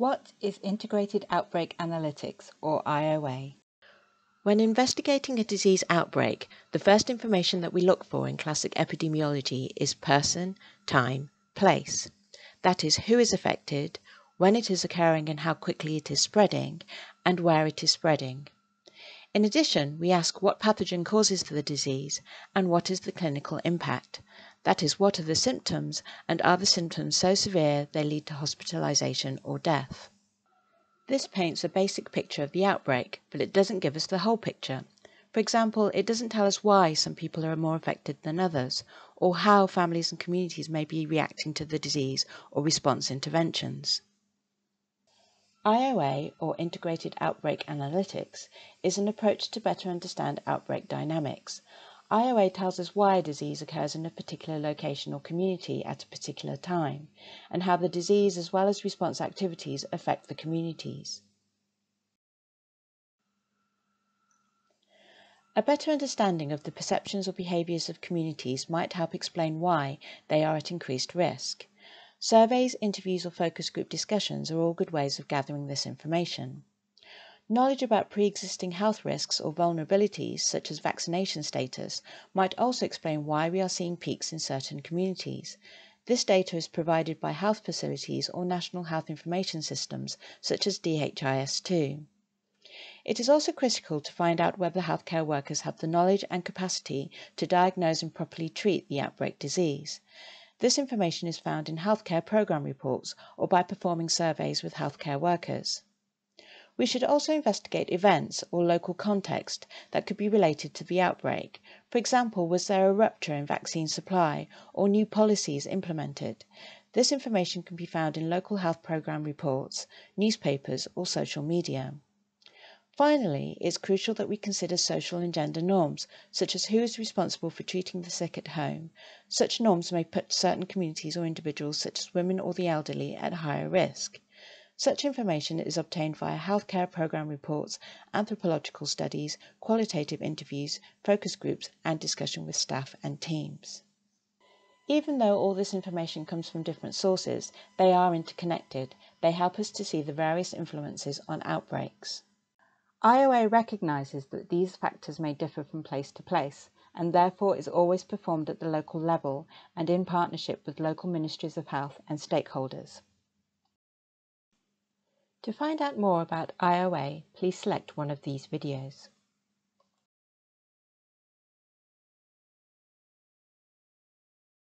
What is Integrated Outbreak Analytics, or IOA? When investigating a disease outbreak, the first information that we look for in classic epidemiology is person, time, place. That is, who is affected, when it is occurring and how quickly it is spreading, and where it is spreading. In addition, we ask what pathogen causes the disease and what is the clinical impact. That is, what are the symptoms, and are the symptoms so severe they lead to hospitalization or death? This paints a basic picture of the outbreak, but it doesn't give us the whole picture. For example, it doesn't tell us why some people are more affected than others, or how families and communities may be reacting to the disease or response interventions. IOA, or Integrated Outbreak Analytics, is an approach to better understand outbreak dynamics. IOA tells us why a disease occurs in a particular location or community at a particular time, and how the disease as well as response activities affect the communities. A better understanding of the perceptions or behaviours of communities might help explain why they are at increased risk. Surveys, interviews, or focus group discussions are all good ways of gathering this information. Knowledge about pre existing health risks or vulnerabilities, such as vaccination status, might also explain why we are seeing peaks in certain communities. This data is provided by health facilities or national health information systems, such as DHIS2. It is also critical to find out whether healthcare workers have the knowledge and capacity to diagnose and properly treat the outbreak disease. This information is found in healthcare program reports or by performing surveys with healthcare workers. We should also investigate events or local context that could be related to the outbreak. For example, was there a rupture in vaccine supply or new policies implemented? This information can be found in local health program reports, newspapers, or social media. Finally, it's crucial that we consider social and gender norms, such as who is responsible for treating the sick at home. Such norms may put certain communities or individuals, such as women or the elderly, at higher risk. Such information is obtained via healthcare program reports, anthropological studies, qualitative interviews, focus groups, and discussion with staff and teams. Even though all this information comes from different sources, they are interconnected. They help us to see the various influences on outbreaks. IOA recognises that these factors may differ from place to place and therefore is always performed at the local level and in partnership with local ministries of health and stakeholders. To find out more about IOA, please select one of these videos.